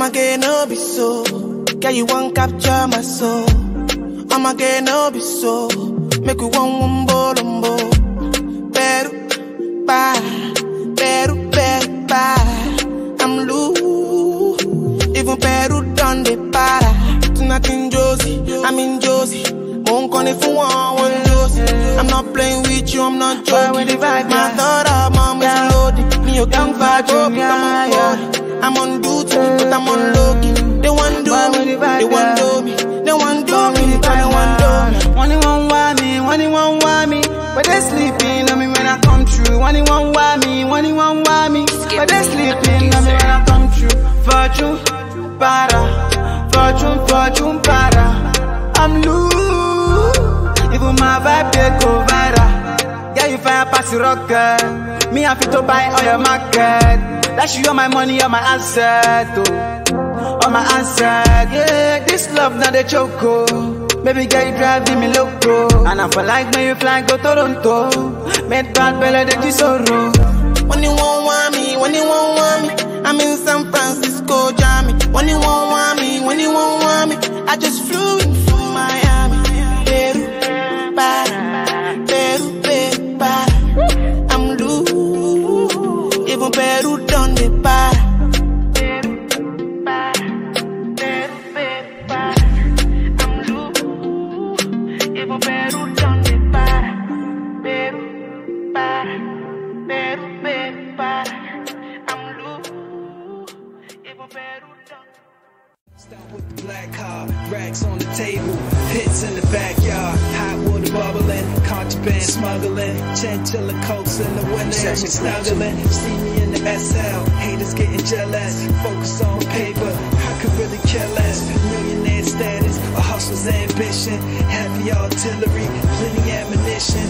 I'ma get no be so. Girl, you won't capture my soul. I'ma get no be so. Make you one wumbo lumbo. Peru, para. Peru, Peru, para. I'm loose. Even Peru done the para. Tonight in Jozi, I'm in Jozi. Won't call it for one, one Josie. I'm not playing with you, I'm not joking. with the vibe, My thought of mom is loaded. Me, you can't fight, I'm One in one want me, one in one want me. But they sleeping on me I come through. Fortune, para. Fortune, fortune, para. I'm loose. Even my vibe, they go viral. Yeah, you fire pass the rocket. Me, I fit to buy all your market. Dash you all my money, all my asset. Oh on my answer. Yeah, this love not a choke. Oh. Baby girl, you driving me loco. And I feel like when you fly go Toronto. Made bad belly that you sorrow. When you won't want me, when you won't want me, I'm in San Francisco, Jammy. When you won't want me, when you won't want me, I just flew in from Miami. Peru, para, Peru, Peru, para. I'm loose, even Peru done the para. Stop with the black car, racks on the table, hits in the backyard, hot water bubbling, contraband smuggling, chinchilla coats in the winter, and we snuggling. See me in the SL, haters getting jealous, focus on paper, I could really care less. Millionaire status, a hustler's ambition, heavy artillery, plenty ammunition,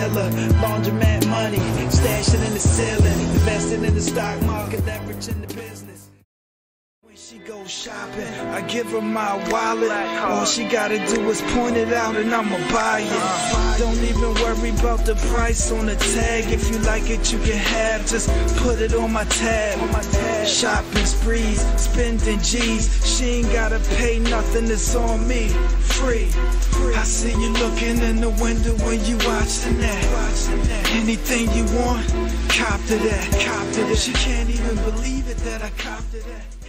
killer, laundromat money, stashing in the ceiling, investing in the stock market, leveraging the business. She goes shopping, I give her my wallet. All she gotta do is point it out and I'ma buy it. Don't even worry about the price on the tag. If you like it, you can have. Just put it on my tab. Shopping sprees, spending G's. She ain't gotta pay nothing, it's on me. Free. I see you looking in the window when you watching that. Anything you want, cop to that. Cop to that. She can't even believe it that I copped to that.